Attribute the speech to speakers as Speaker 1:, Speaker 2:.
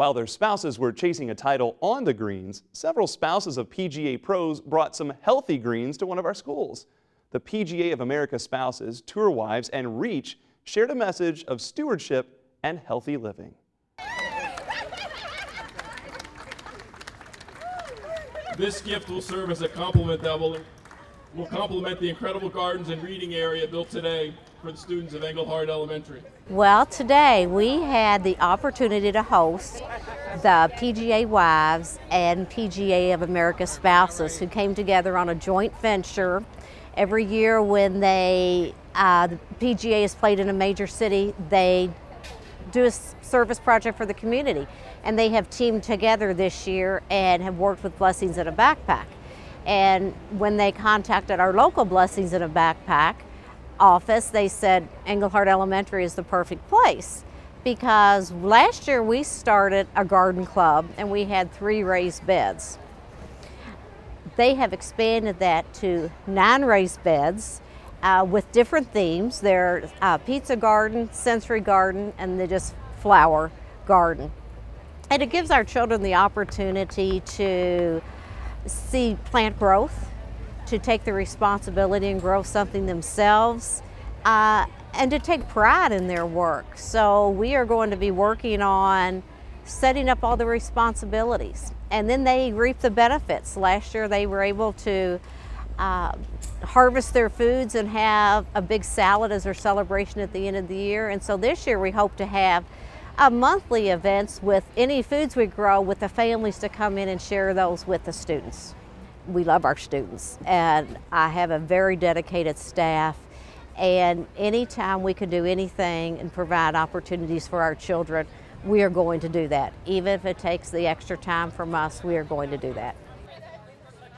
Speaker 1: While their spouses were chasing a title on the greens, several spouses of PGA pros brought some healthy greens to one of our schools. The PGA of America spouses, tour wives, and Reach shared a message of stewardship and healthy living.
Speaker 2: This gift will serve as a complement that will, will complement the incredible gardens and reading area built today for the students of Engelhard Elementary.
Speaker 3: Well, today we had the opportunity to host the PGA Wives and PGA of America Spouses who came together on a joint venture. Every year when they, uh, the PGA is played in a major city, they do a service project for the community. And they have teamed together this year and have worked with Blessings in a Backpack. And when they contacted our local Blessings in a Backpack office, they said Engelhard Elementary is the perfect place because last year we started a garden club and we had three raised beds. They have expanded that to nine raised beds uh, with different themes. They're uh, pizza garden, sensory garden, and they just flower garden. And it gives our children the opportunity to see plant growth, to take the responsibility and grow something themselves, uh, and to take pride in their work. So we are going to be working on setting up all the responsibilities. And then they reap the benefits. Last year they were able to uh, harvest their foods and have a big salad as their celebration at the end of the year. And so this year we hope to have monthly events with any foods we grow with the families to come in and share those with the students. We love our students and I have a very dedicated staff and anytime we can do anything and provide opportunities for our children, we are going to do that. Even if it takes the extra time from us, we are going to do that.